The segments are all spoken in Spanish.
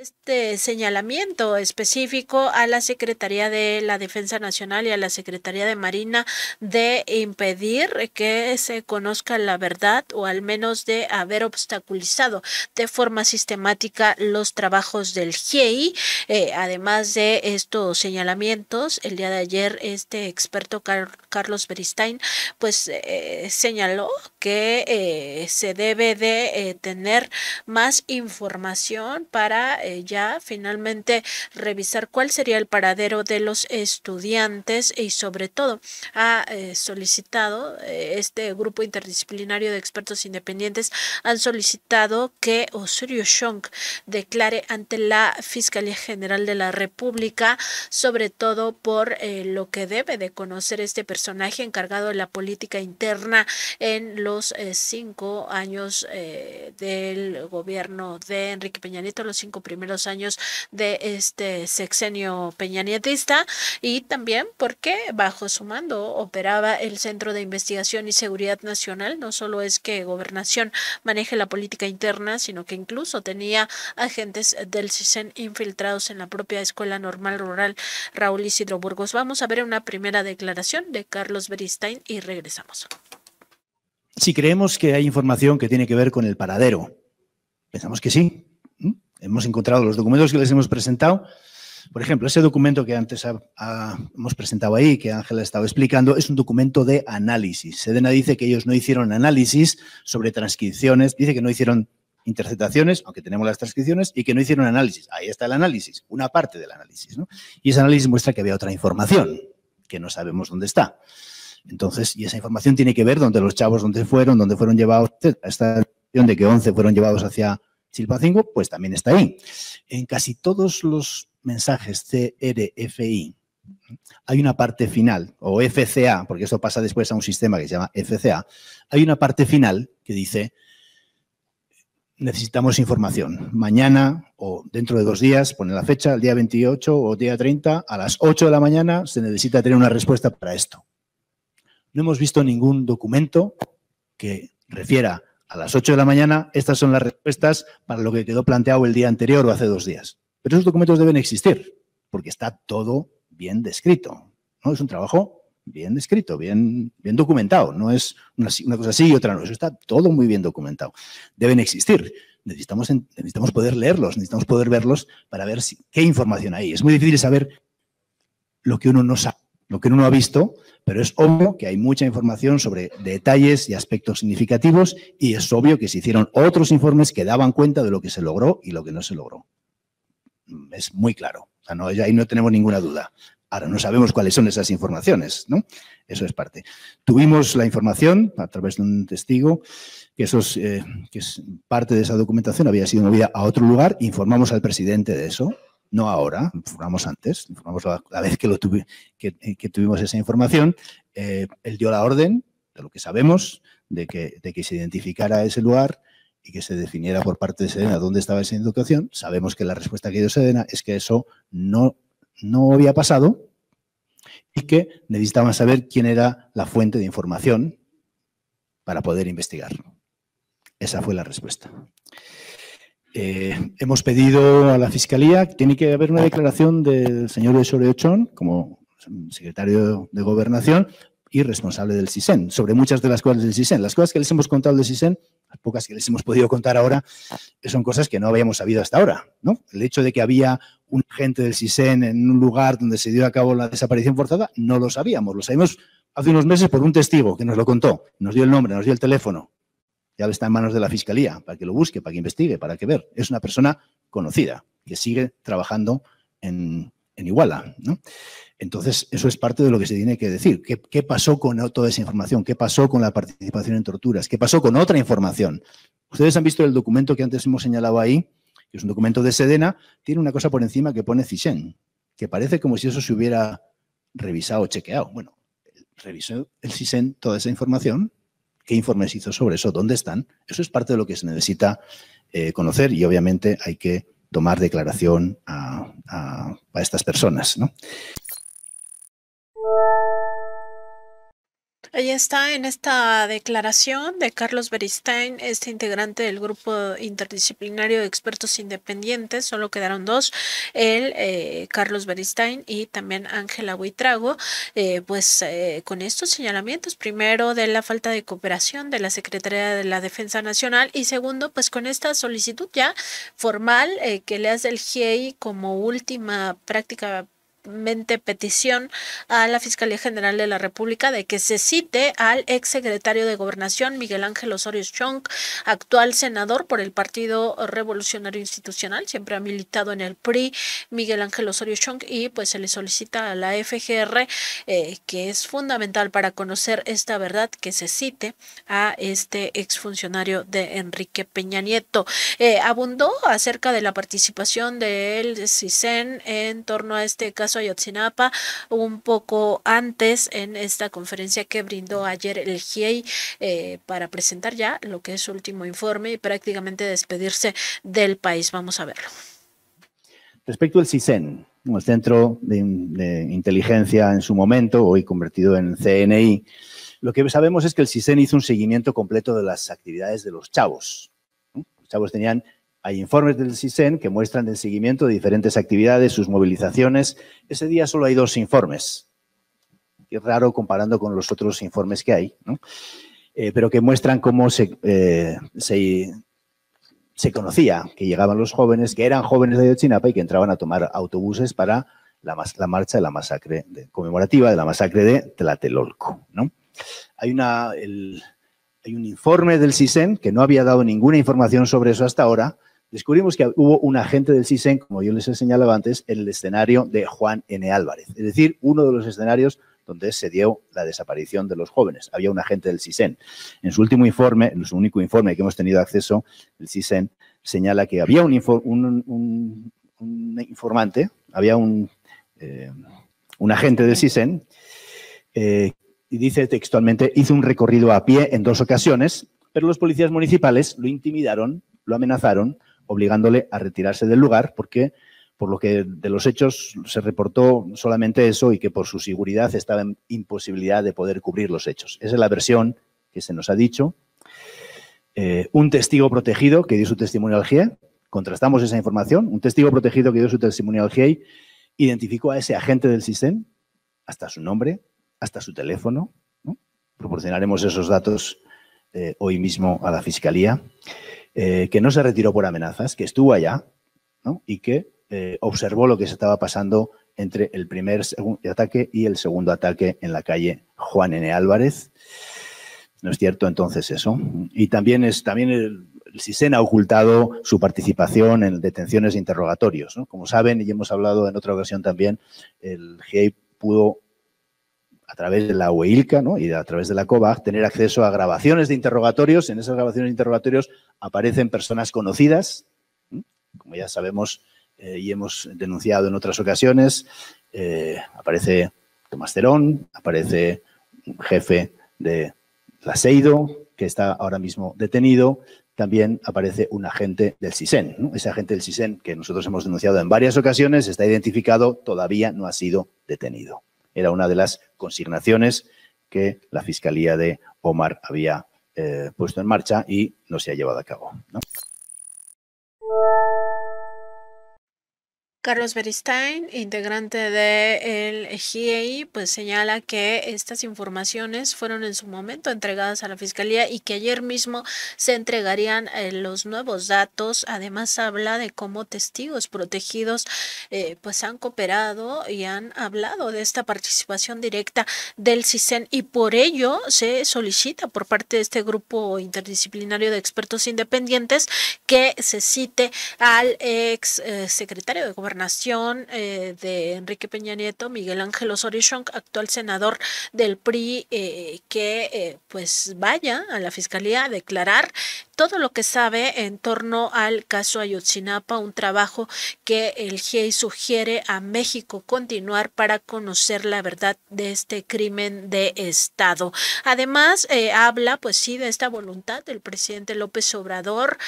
este señalamiento específico a la Secretaría de la Defensa Nacional y a la Secretaría de Marina de impedir que se conozca la verdad o al menos de haber obstaculizado de forma sistemática los trabajos del GIEI. Eh, además de estos señalamientos, el día de ayer este experto Carlos Beristain pues eh, señaló que eh, se debe de tener más información para eh, ya finalmente revisar cuál sería el paradero de los estudiantes y sobre todo ha eh, solicitado eh, este grupo interdisciplinario de expertos independientes han solicitado que Osorio Shong declare ante la Fiscalía General de la República sobre todo por lo que debe de conocer este personaje encargado de la política interna en los cinco años del gobierno de Enrique Peña los cinco primeros años de este sexenio peñanietista y también porque bajo su mando operaba el Centro de Investigación y Seguridad Nacional. No solo es que Gobernación maneje la política interna, sino que incluso tenía agentes del CISEN infiltrados en la propia Escuela Normal Rural Raúl Isidro Burgos. Vamos a ver una primera declaración de Carlos Beristain y regresamos. Si creemos que hay información que tiene que ver con el paradero, pensamos que sí, hemos encontrado los documentos que les hemos presentado. Por ejemplo, ese documento que antes hemos presentado ahí, que Ángela estaba explicando, es un documento de análisis. Sedena dice que ellos no hicieron análisis sobre transcripciones, dice que no hicieron interceptaciones, aunque tenemos las transcripciones, y que no hicieron análisis. Ahí está el análisis, una parte del análisis. Y ese análisis muestra que había otra información, que no sabemos dónde está. Entonces, y esa información tiene que ver dónde los chavos, dónde fueron, dónde fueron llevados, esta de que 11 fueron llevados hacia Chilpancingo, pues también está ahí. En casi todos los mensajes CRFI hay una parte final, o FCA, porque esto pasa después a un sistema que se llama FCA, hay una parte final que dice, necesitamos información. Mañana o dentro de dos días, pone la fecha, el día 28 o día 30, a las 8 de la mañana se necesita tener una respuesta para esto. No hemos visto ningún documento que refiera a las 8 de la mañana, estas son las respuestas para lo que quedó planteado el día anterior o hace dos días. Pero esos documentos deben existir, porque está todo bien descrito. ¿no? Es un trabajo bien descrito, bien, bien documentado. No es una, cosa así y otra no. Eso está todo muy bien documentado. Deben existir. Necesitamos, necesitamos poder leerlos, necesitamos poder verlos para ver qué información hay. Es muy difícil saber lo que uno no sabe lo que uno no ha visto, pero es obvio que hay mucha información sobre detalles y aspectos significativos y es obvio que se hicieron otros informes que daban cuenta de lo que se logró y lo que no se logró. Es muy claro. Ahí no tenemos ninguna duda. Ahora, no sabemos cuáles son esas informaciones, ¿no? Eso es parte. Tuvimos la información a través de un testigo que, esos, eh, es parte de esa documentación había sido movida a otro lugar, informamos al presidente de eso, no ahora, informamos antes, informamos la, vez que, lo eh, tuvimos esa información, eh, él dio la orden, de lo que sabemos, de que, se identificara ese lugar y que se definiera por parte de Sedena dónde estaba esa educación. Sabemos que la respuesta que dio Sedena es que eso no, no había pasado y que necesitaban saber quién era la fuente de información para poder investigar. Esa fue la respuesta. Eh, hemos pedido a la Fiscalía tiene que haber una declaración del señor Osorio Ochón como secretario de Gobernación y responsable del CISEN, sobre muchas de las cosas del CISEN. Las cosas que les hemos contado del CISEN, las pocas que les hemos podido contar ahora, son cosas que no habíamos sabido hasta ahora. ¿no? El hecho de que había un agente del CISEN en un lugar donde se dio a cabo la desaparición forzada, no lo sabíamos. Lo sabemos hace unos meses por un testigo que nos lo contó, nos dio el nombre, nos dio el teléfono ya está en manos de la Fiscalía, para que lo busque, para que investigue, para que ver. Es una persona conocida, que sigue trabajando en, Iguala. Entonces, eso es parte de lo que se tiene que decir. ¿Qué, pasó con toda esa información? ¿Qué pasó con la participación en torturas? ¿Qué pasó con otra información? Ustedes han visto el documento que antes hemos señalado ahí, que es un documento de Sedena, tiene una cosa por encima que pone CISEN, que parece como si eso se hubiera revisado o chequeado. Bueno, revisó el CISEN toda esa información qué informes hizo sobre eso, dónde están. Eso es parte de lo que se necesita eh, conocer y obviamente hay que tomar declaración a, estas personas. Ahí está en esta declaración de Carlos Beristain, este integrante del grupo interdisciplinario de expertos independientes, solo quedaron dos, el eh, Carlos Beristain y también Ángela Buitrago, eh, pues eh, con estos señalamientos, primero de la falta de cooperación de la Secretaría de la Defensa Nacional y segundo, pues con esta solicitud ya formal que le hace el GIEI como última práctica petición a la Fiscalía General de la República de que se cite al ex secretario de Gobernación Miguel Ángel Osorio Chong, actual senador por el Partido Revolucionario Institucional, siempre ha militado en el PRI, Miguel Ángel Osorio Chong, y pues se le solicita a la FGR, eh, que es fundamental para conocer esta verdad, que se cite a este exfuncionario de Enrique Peña Nieto. Eh, abundó acerca de la participación del CISEN en torno a este caso Ayotzinapa un poco antes en esta conferencia que brindó ayer el GIEI eh, para presentar ya lo que es su último informe y prácticamente despedirse del país. Vamos a verlo. Respecto al CISEN, el Centro de, Inteligencia en su momento, hoy convertido en CNI, lo que sabemos es que el CISEN hizo un seguimiento completo de las actividades de los chavos. Los chavos tenían hay informes del CISEN que muestran el seguimiento de diferentes actividades, sus movilizaciones. Ese día solo hay dos informes. Es raro comparando con los otros informes que hay, eh, pero que muestran cómo eh, se, conocía que llegaban los jóvenes, que eran jóvenes de Ayotzinapa y que entraban a tomar autobuses para la, marcha de la masacre conmemorativa de la masacre de Tlatelolco. ¿no? Hay una, hay un informe del CISEN que no había dado ninguna información sobre eso hasta ahora, descubrimos que hubo un agente del CISEN, como yo les he señalado antes, en el escenario de Juan N. Álvarez, es decir, uno de los escenarios donde se dio la desaparición de los jóvenes. Había un agente del CISEN. En su último informe, en su único informe que hemos tenido acceso, el CISEN señala que había un, informante, había un, eh, un, agente del CISEN, eh, y dice textualmente, hizo un recorrido a pie en dos ocasiones, pero los policías municipales lo intimidaron, lo amenazaron obligándole a retirarse del lugar porque por lo que de los hechos se reportó solamente eso y que por su seguridad estaba en imposibilidad de poder cubrir los hechos. Esa es la versión que se nos ha dicho. Eh, un testigo protegido que dio su testimonio al GIE, contrastamos esa información, un testigo protegido que dio su testimonio al GIE identificó a ese agente del SISEN, hasta su nombre, hasta su teléfono. Proporcionaremos esos datos eh, hoy mismo a la Fiscalía. Eh, que no se retiró por amenazas, que estuvo allá y que eh, observó lo que se estaba pasando entre el primer ataque y el segundo ataque en la calle Juan N. Álvarez. ¿No es cierto entonces eso? Y también, es, también el, CISEN ha ocultado su participación en detenciones e interrogatorios. Como saben, y hemos hablado en otra ocasión también, el GIEI pudo a través de la UEILCA y a través de la COVAG, tener acceso a grabaciones de interrogatorios. En esas grabaciones de interrogatorios aparecen personas conocidas, como ya sabemos eh, y hemos denunciado en otras ocasiones. Eh, aparece Tomás Cerón, aparece un jefe de la SEIDO, que está ahora mismo detenido. También aparece un agente del CISEN. Ese agente del CISEN, que nosotros hemos denunciado en varias ocasiones, está identificado, todavía no ha sido detenido. Era una de las consignaciones que la Fiscalía de Omar había eh, puesto en marcha y no se ha llevado a cabo. Carlos Beristain, integrante del GIEI, pues señala que estas informaciones fueron en su momento entregadas a la Fiscalía y que ayer mismo se entregarían eh, los nuevos datos. Además habla de cómo testigos protegidos eh, pues han cooperado y han hablado de esta participación directa del CISEN y por ello se solicita por parte de este grupo interdisciplinario de expertos independientes que se cite al ex eh, secretario de Gobernación Nación eh, de Enrique Peña Nieto, Miguel Ángel Osorio actual senador del PRI, eh, que eh, pues vaya a la fiscalía a declarar todo lo que sabe en torno al caso Ayotzinapa, un trabajo que el GIEI sugiere a México continuar para conocer la verdad de este crimen de Estado. Además, habla, pues sí, de esta voluntad del presidente López Obrador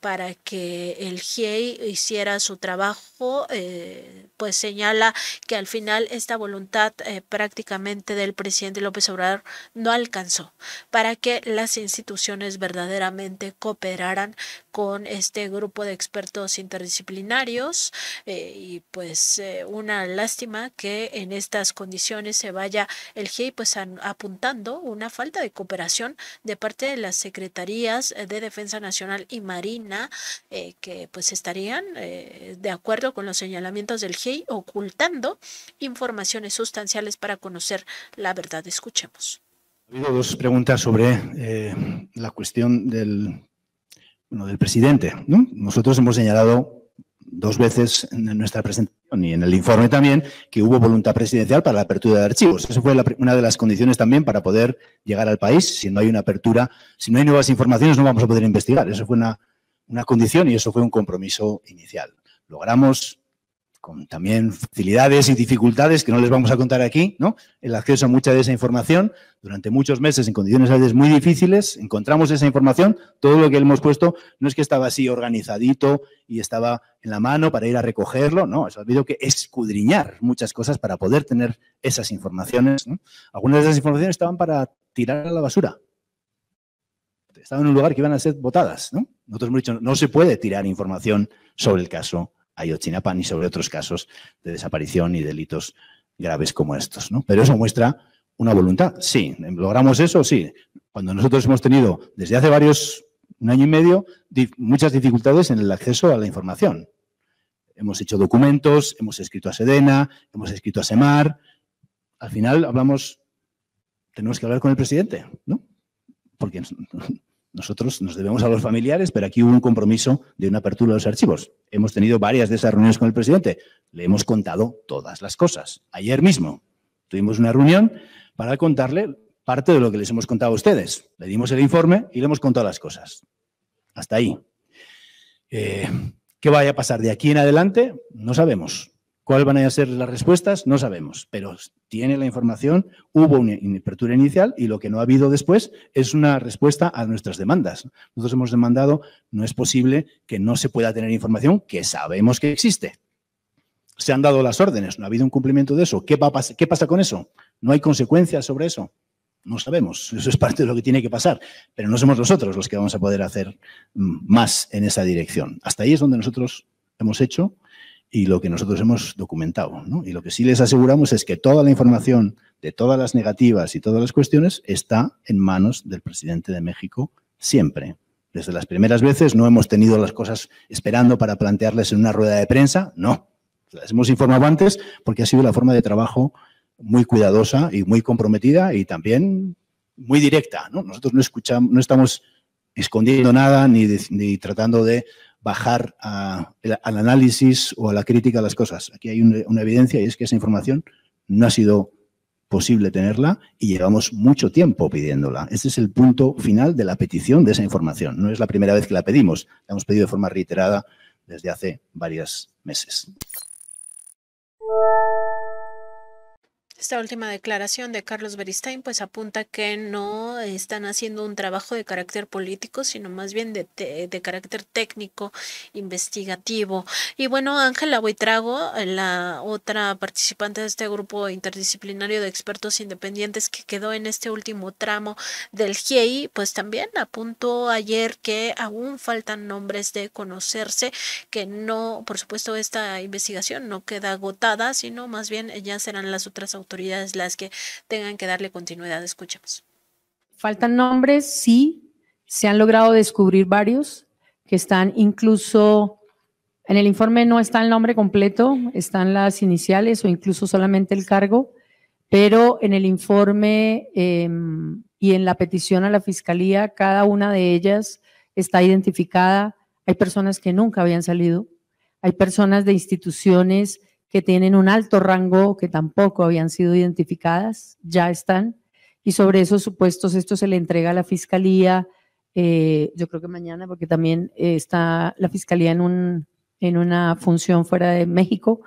para que el GIEI hiciera su trabajo eh, pues señala que al final esta voluntad eh, prácticamente del presidente López Obrador no alcanzó para que las instituciones verdaderamente cooperaran con este grupo de expertos interdisciplinarios eh, y pues eh, una lástima que en estas condiciones se vaya el GIEI pues apuntando una falta de cooperación de parte de las secretarías de Defensa Nacional y Marina que pues estarían de acuerdo con los señalamientos del GIEI ocultando informaciones sustanciales para conocer la verdad. Escuchemos. Ha habido dos preguntas sobre eh, la cuestión del, bueno, del presidente. Nosotros hemos señalado dos veces en nuestra presentación y en el informe también que hubo voluntad presidencial para la apertura de archivos. Esa fue una de las condiciones también para poder llegar al país. Si no hay una apertura, si no hay nuevas informaciones, no vamos a poder investigar. Eso fue una, una condición y eso fue un compromiso inicial. Logramos con también facilidades y dificultades que no les vamos a contar aquí, ¿no? El acceso a mucha de esa información. Durante muchos meses en condiciones a veces muy difíciles, encontramos esa información, todo lo que hemos puesto no es que estaba así organizadito y estaba en la mano para ir a recogerlo, no, ha habido que escudriñar muchas cosas para poder tener esas informaciones, Algunas de esas informaciones estaban para tirar a la basura, estaban en un lugar que iban a ser votadas, ¿no? Nosotros hemos dicho, no se puede tirar información sobre el caso Ayotzinapa ni sobre otros casos de desaparición y delitos graves como estos. ¿no? Pero eso muestra una voluntad. Sí, logramos eso, sí. Cuando nosotros hemos tenido desde hace varios, un año y medio, muchas dificultades en el acceso a la información. Hemos hecho documentos, hemos escrito a Sedena, hemos escrito a Semar. Al final hablamos, tenemos que hablar con el presidente, ¿no? Porque nosotros nos debemos a los familiares, pero aquí hubo un compromiso de una apertura de los archivos. Hemos tenido varias de esas reuniones con el presidente. Le hemos contado todas las cosas. Ayer mismo tuvimos una reunión para contarle parte de lo que les hemos contado a ustedes. Le dimos el informe y le hemos contado las cosas. Hasta ahí. Eh, ¿Qué vaya a pasar de aquí en adelante? No sabemos. ¿Cuáles van a ser las respuestas? No sabemos, pero tiene la información, hubo una apertura inicial y lo que no ha habido después es una respuesta a nuestras demandas. Nosotros hemos demandado, no es posible que no se pueda tener información que sabemos que existe. Se han dado las órdenes, no ha habido un cumplimiento de eso. ¿Qué, ¿Qué pasa con eso? ¿No hay consecuencias sobre eso? No sabemos, eso es parte de lo que tiene que pasar, pero no somos nosotros los que vamos a poder hacer mm, más en esa dirección. Hasta ahí es donde nosotros hemos hecho y lo que nosotros hemos documentado. Y lo que sí les aseguramos es que toda la información de todas las negativas y todas las cuestiones está en manos del presidente de México siempre. Desde las primeras veces no hemos tenido las cosas esperando para plantearles en una rueda de prensa, no. Las hemos informado antes porque ha sido la forma de trabajo muy cuidadosa y muy comprometida y también muy directa. Nosotros no, escuchamos, no estamos escondiendo nada ni tratando de bajar al análisis o a la crítica a las cosas. Aquí hay una, evidencia y es que esa información no ha sido posible tenerla y llevamos mucho tiempo pidiéndola. Este es el punto final de la petición de esa información. No es la primera vez que la pedimos, la hemos pedido de forma reiterada desde hace varios meses. Esta última declaración de Carlos Beristain pues apunta que no están haciendo un trabajo de carácter político, sino más bien de, de, carácter técnico, investigativo. Y bueno, Ángela Huitrago, la otra participante de este grupo interdisciplinario de expertos independientes que quedó en este último tramo del GIEI, pues también apuntó ayer que aún faltan nombres de conocerse, que no, por supuesto, esta investigación no queda agotada, sino más bien ya serán las otras autoridades autoridades las que tengan que darle continuidad. Escuchemos. Faltan nombres, sí, se han logrado descubrir varios que están incluso en el informe no está el nombre completo, están las iniciales o incluso solamente el cargo, pero en el informe em, y en la petición a la fiscalía, cada una de ellas está identificada. Hay personas que nunca habían salido, hay personas de instituciones que tienen un alto rango que tampoco habían sido identificadas, ya están. Y sobre esos supuestos, esto se le entrega a la fiscalía, eh, yo creo que mañana, porque también eh, está la fiscalía en, un, en una función fuera de México.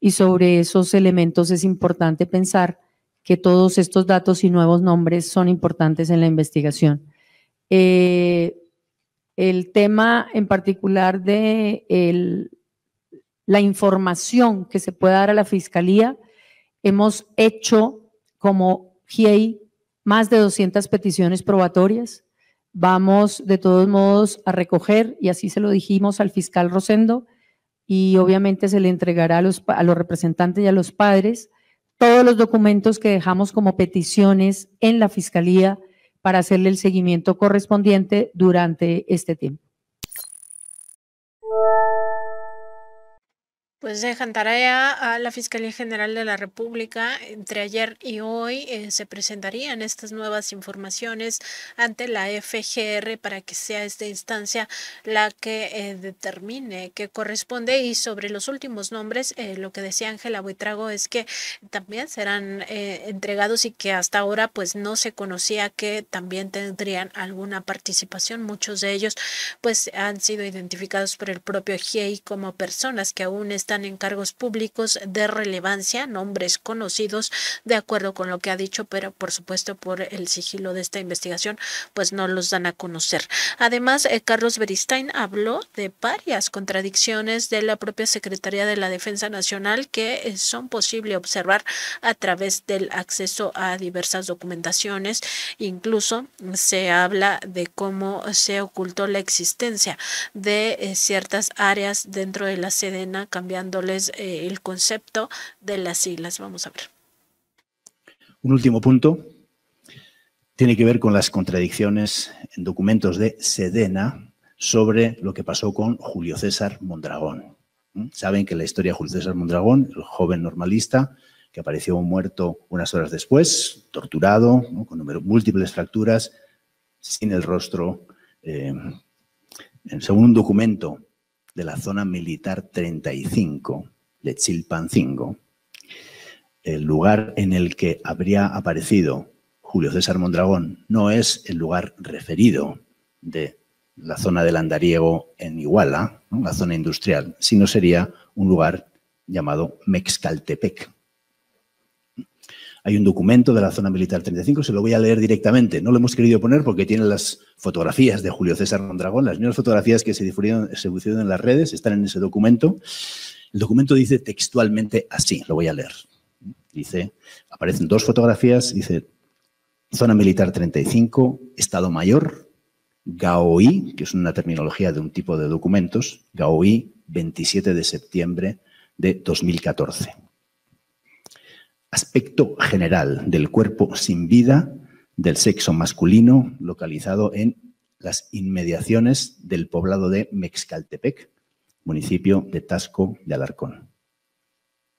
Y sobre esos elementos es importante pensar que todos estos datos y nuevos nombres son importantes en la investigación. Eh, el tema en particular de el, la información que se pueda dar a la Fiscalía. Hemos hecho como GIEI más de 200 peticiones probatorias. Vamos de todos modos a recoger, y así se lo dijimos al fiscal Rosendo, y obviamente se le entregará a los, a los representantes y a los padres todos los documentos que dejamos como peticiones en la Fiscalía para hacerle el seguimiento correspondiente durante este tiempo. Pues dejan tarea a la Fiscalía General de la República. Entre ayer y hoy eh, se presentarían estas nuevas informaciones ante la FGR para que sea esta instancia la que eh, determine qué corresponde. Y sobre los últimos nombres, eh, lo que decía Ángela Buitrago es que también serán entregados y que hasta ahora pues no se conocía que también tendrían alguna participación. Muchos de ellos pues han sido identificados por el propio GIEI como personas que aún están en cargos públicos de relevancia, nombres conocidos, de acuerdo con lo que ha dicho, pero por supuesto por el sigilo de esta investigación, pues no los dan a conocer. Además, eh, Carlos Beristain habló de varias contradicciones de la propia Secretaría de la Defensa Nacional que eh, son posible observar a través del acceso a diversas documentaciones. Incluso se habla de cómo se ocultó la existencia de eh, ciertas áreas dentro de la Sedena, cambiando dándoles eh, el concepto de las siglas. Vamos a ver. Un último punto tiene que ver con las contradicciones en documentos de Sedena sobre lo que pasó con Julio César Mondragón. ¿Mm? Saben que la historia de Julio César Mondragón, el joven normalista, que apareció muerto unas horas después, torturado, con múltiples fracturas, sin el rostro, eh, según un documento de la zona militar 35 de Chilpancingo, el lugar en el que habría aparecido Julio César Mondragón no es el lugar referido de la zona del andariego en Iguala, la zona industrial, sino sería un lugar llamado Mexcaltepec, hay un documento de la zona militar 35, se lo voy a leer directamente. No lo hemos querido poner porque tiene las fotografías de Julio César Mondragón, las mismas fotografías que se difundieron, se difundieron en las redes, están en ese documento. El documento dice textualmente así, lo voy a leer. Dice, aparecen dos fotografías, dice, zona militar 35, Estado Mayor, GAOI, que es una terminología de un tipo de documentos, GAOI, 27 de septiembre de 2014 aspecto general del cuerpo sin vida del sexo masculino localizado en las inmediaciones del poblado de Mexcaltepec, municipio de Tasco de Alarcón.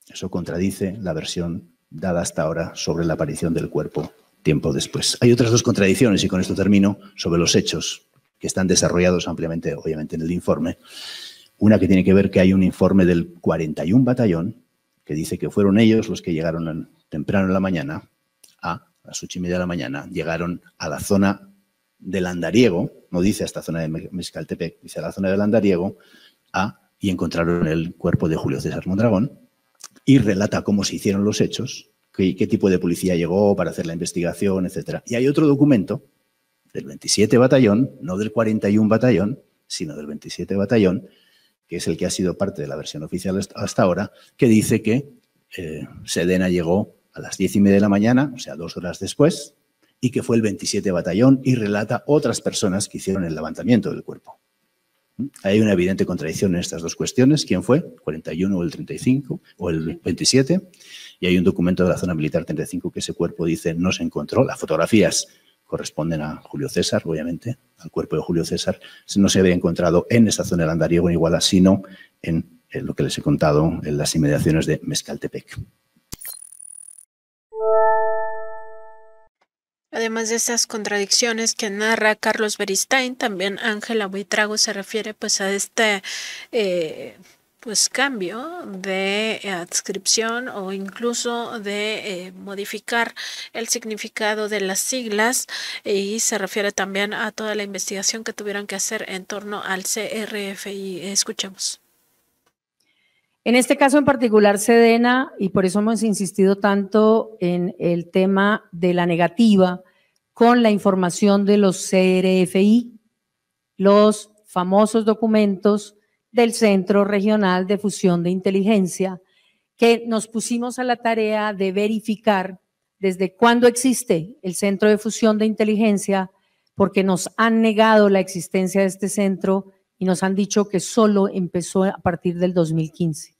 Eso contradice la versión dada hasta ahora sobre la aparición del cuerpo tiempo después. Hay otras dos contradicciones, y con esto termino, sobre los hechos que están desarrollados ampliamente, obviamente, en el informe. Una que tiene que ver que hay un informe del 41 batallón que dice que fueron ellos los que llegaron temprano en la mañana, a las ocho y media de la mañana, llegaron a la zona del Andariego, no dice a esta zona de Mezcaltepec, dice a la zona del Andariego, a, y encontraron el cuerpo de Julio César Mondragón, y relata cómo se hicieron los hechos, qué, qué tipo de policía llegó para hacer la investigación, etc. Y hay otro documento del 27 Batallón, no del 41 Batallón, sino del 27 Batallón, que es el que ha sido parte de la versión oficial hasta ahora, que dice que eh, Sedena llegó a las diez y media de la mañana, o sea, dos horas después, y que fue el 27 Batallón y relata otras personas que hicieron el levantamiento del cuerpo. ¿Mm? Hay una evidente contradicción en estas dos cuestiones. ¿Quién fue? ¿41 o el 35 o el 27? Y hay un documento de la zona militar 35 que ese cuerpo dice no se encontró. Las fotografías corresponden a Julio César, obviamente, al cuerpo de Julio César, no se había encontrado en esa zona del andariego en Iguala, sino en, lo que les he contado, en las inmediaciones de Mezcaltepec. Además de estas contradicciones que narra Carlos Beristain, también Ángela Buitrago se refiere pues a este eh, pues cambio de eh, adscripción o incluso de eh, modificar el significado de las siglas y se refiere también a toda la investigación que tuvieron que hacer en torno al CRFI. Escuchemos. En este caso en particular, Sedena, y por eso hemos insistido tanto en el tema de la negativa con la información de los CRFI, los famosos documentos del Centro Regional de Fusión de Inteligencia, que nos pusimos a la tarea de verificar desde cuándo existe el Centro de Fusión de Inteligencia, porque nos han negado la existencia de este centro y nos han dicho que solo empezó a partir del 2015.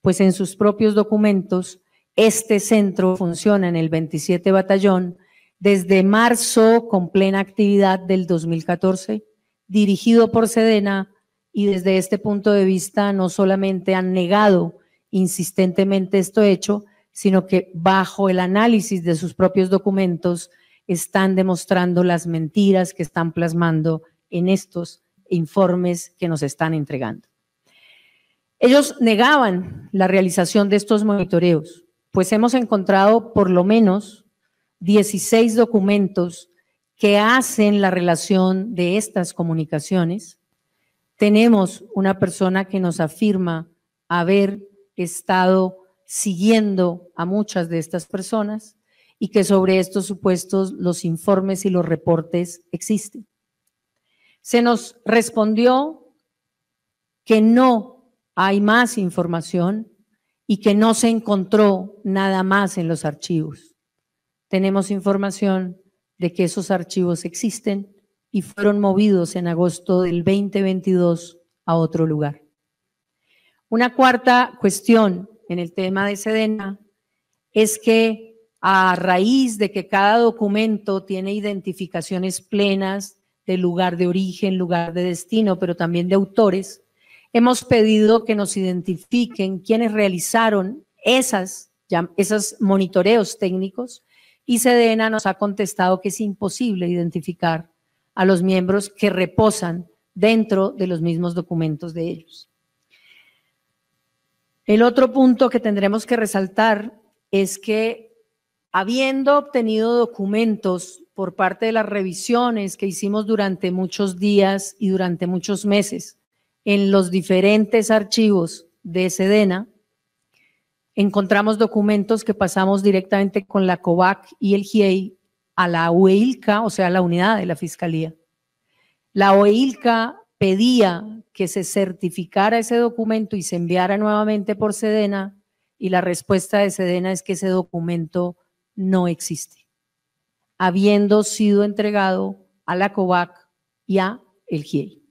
Pues en sus propios documentos, este centro funciona en el 27 Batallón desde marzo con plena actividad del 2014, dirigido por Sedena y desde este punto de vista no solamente han negado insistentemente esto hecho, sino que bajo el análisis de sus propios documentos están demostrando las mentiras que están plasmando en estos informes que nos están entregando. Ellos negaban la realización de estos monitoreos, pues hemos encontrado por lo menos 16 documentos que hacen la relación de estas comunicaciones. Tenemos una persona que nos afirma haber estado siguiendo a muchas de estas personas y que sobre estos supuestos los informes y los reportes existen. Se nos respondió que no hay más información y que no se encontró nada más en los archivos. Tenemos información de que esos archivos existen y fueron movidos en agosto del 2022 a otro lugar. Una cuarta cuestión en el tema de Sedena es que a raíz de que cada documento tiene identificaciones plenas de lugar de origen, lugar de destino, pero también de autores, hemos pedido que nos identifiquen quienes realizaron esas, esos monitoreos técnicos y Sedena nos ha contestado que es imposible identificar a los miembros que reposan dentro de los mismos documentos de ellos. El otro punto que tendremos que resaltar es que habiendo obtenido documentos por parte de las revisiones que hicimos durante muchos días y durante muchos meses en los diferentes archivos de Sedena, encontramos documentos que pasamos directamente con la COVAC y el GIEI a la UEILCA, o sea, la unidad de la Fiscalía. La OEILCA pedía que se certificara ese documento y se enviara nuevamente por Sedena y la respuesta de Sedena es que ese documento no existe habiendo sido entregado a la COVAC y a el GIEI.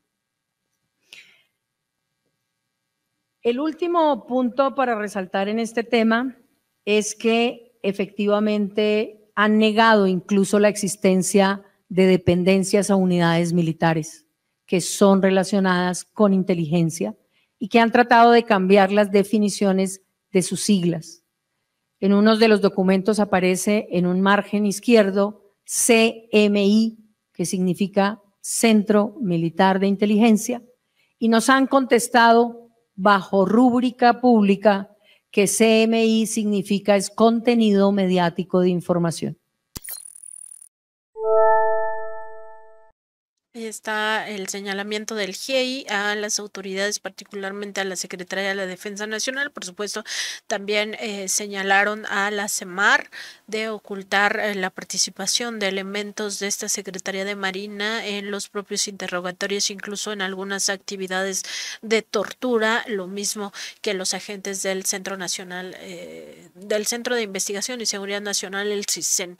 El último punto para resaltar en este tema es que efectivamente han negado incluso la existencia de dependencias a unidades militares que son relacionadas con inteligencia y que han tratado de cambiar las definiciones de sus siglas. En uno de los documentos aparece en un margen izquierdo CMI, que significa Centro Militar de Inteligencia, y nos han contestado bajo rúbrica pública que CMI significa es contenido mediático de información. Está el señalamiento del GIEI a las autoridades, particularmente a la Secretaría de la Defensa Nacional. Por supuesto, también eh, señalaron a la CEMAR de ocultar eh, la participación de elementos de esta Secretaría de Marina en los propios interrogatorios, incluso en algunas actividades de tortura, lo mismo que los agentes del Centro Nacional, eh, del Centro de Investigación y Seguridad Nacional, el CISEN.